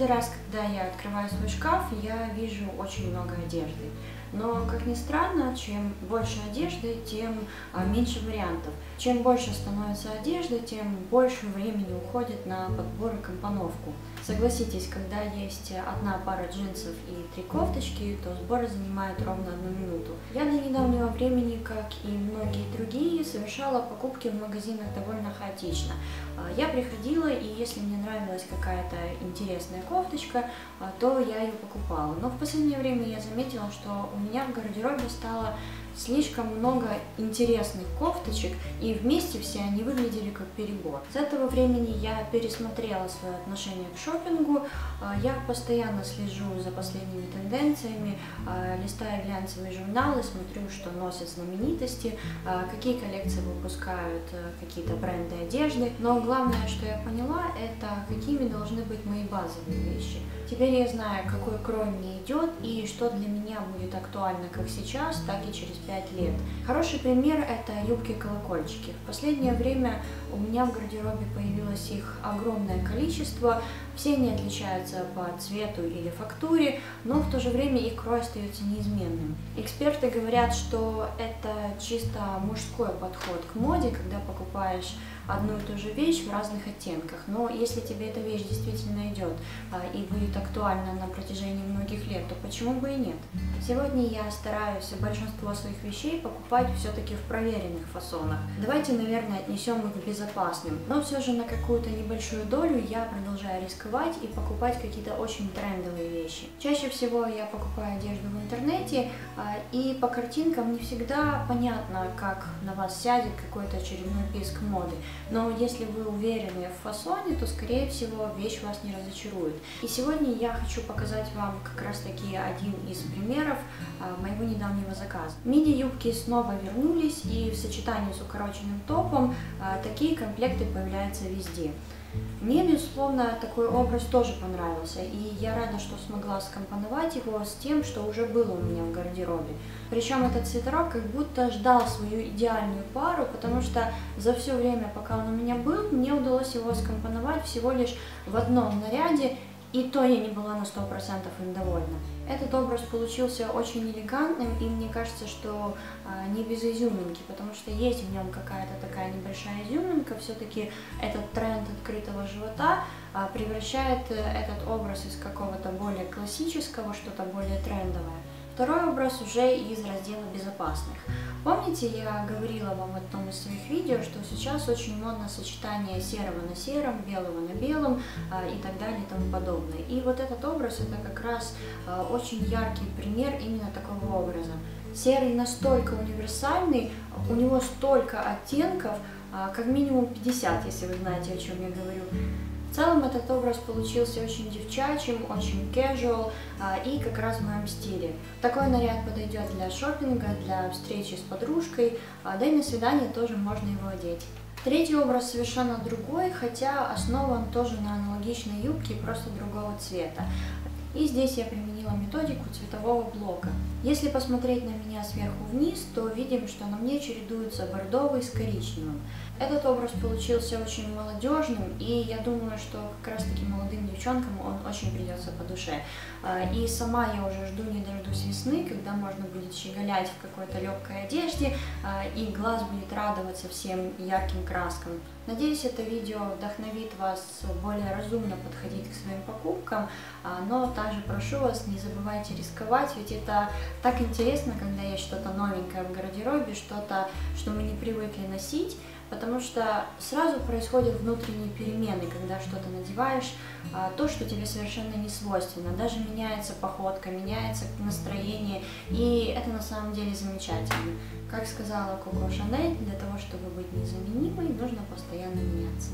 Каждый раз, когда я открываю свой шкаф, я вижу очень много одежды. Но, как ни странно, чем больше одежды, тем а, меньше вариантов. Чем больше становится одежды, тем больше времени уходит на подбор и компоновку. Согласитесь, когда есть одна пара джинсов и три кофточки, то сбор занимает ровно одну минуту. Я до недавнего времени, как и многие другие, совершала покупки в магазинах довольно хаотично. А, я приходила, и если мне нравилась какая-то интересная кофточка, а, то я ее покупала. Но в последнее время я заметила, что у меня в гардеробе стало слишком много интересных кофточек, и вместе все они выглядели как перебор. С этого времени я пересмотрела свое отношение к шопингу, а, я постоянно слежу за последними тенденциями, а, листаю глянцевые журналы, смотрю, что носят знаменитости, а, какие коллекции выпускают какие-то бренды одежды, но главное, что я поняла, это какими должны быть мои базовые вещи. Теперь я знаю, какой крой мне идет и что для меня будет актуально как сейчас, так и через 5 лет. Хороший пример это юбки-колокольчики. В последнее время у меня в гардеробе появилось их огромное количество. Все они отличаются по цвету или фактуре, но в то же время их крой остается неизменным. Эксперты говорят, что это чисто мужской подход к моде, когда покупаешь одну и ту же вещь в разных оттенках. Но если тебе эта вещь действительно идет а, и будет актуальна на протяжении многих лет, то почему бы и нет? Сегодня я стараюсь большинство своих вещей покупать все-таки в проверенных фасонах. Давайте, наверное, отнесем их к безопасным. Но все же на какую-то небольшую долю я продолжаю рисковать и покупать какие-то очень трендовые вещи. Чаще всего я покупаю одежду в интернете, а, и по картинкам не всегда понятно, как на вас сядет какой-то очередной писк моды. Но если вы уверены в фасоне, то, скорее всего, вещь вас не разочарует. И сегодня я хочу показать вам как раз таки один из примеров а, моего недавнего заказа. Миди-юбки снова вернулись, и в сочетании с укороченным топом а, такие комплекты появляются везде. Мне, безусловно, такой образ тоже понравился, и я рада, что смогла скомпоновать его с тем, что уже было у меня в гардеробе. Причем этот свитерок как будто ждал свою идеальную пару, потому что за все время, пока он у меня был, мне удалось его скомпоновать всего лишь в одном наряде, и то я не была на 100% им довольна. Этот образ получился очень элегантным, и мне кажется, что а, не без изюминки, потому что есть в нем какая-то такая небольшая изюминка. Все-таки этот тренд открытого живота а, превращает э, этот образ из какого-то более классического, что-то более трендовое. Второй образ уже из раздела безопасных. Помните, я говорила вам в одном из своих видео, что сейчас очень модно сочетание серого на сером, белого на белом а, и так далее и тому подобное. И вот этот образ это как раз а, очень яркий пример именно такого образа. Серый настолько универсальный, у него столько оттенков, а, как минимум 50, если вы знаете, о чем я говорю. В целом этот образ получился очень девчачьим, очень casual а, и как раз в моем стиле. Такой наряд подойдет для шопинга, для встречи с подружкой, а, да и на свидание тоже можно его одеть. Третий образ совершенно другой, хотя основан тоже на аналогичной юбке, просто другого цвета. И здесь я применила методику цветового блока. Если посмотреть на меня сверху вниз, то видим, что на мне чередуются бордовый с коричневым. Этот образ получился очень молодежным, и я думаю, что как раз таки молодым девчонкам он очень придется по душе. А, и сама я уже жду не дождусь весны, когда можно будет щеголять в какой-то легкой одежде, а, и глаз будет радоваться всем ярким краскам. Надеюсь, это видео вдохновит вас более разумно подходить к своим покупкам, а, но также прошу вас, не забывайте рисковать, ведь это так интересно, когда есть что-то новенькое в гардеробе, что-то, что мы не привыкли носить, потому что сразу происходят внутренние перемены, когда что-то надеваешь, а, то, что тебе совершенно не свойственно. Даже меняется походка, меняется настроение, и это на самом деле замечательно. Как сказала Коко Шанель, для того, чтобы быть незаменимой, нужно постоянно меняться.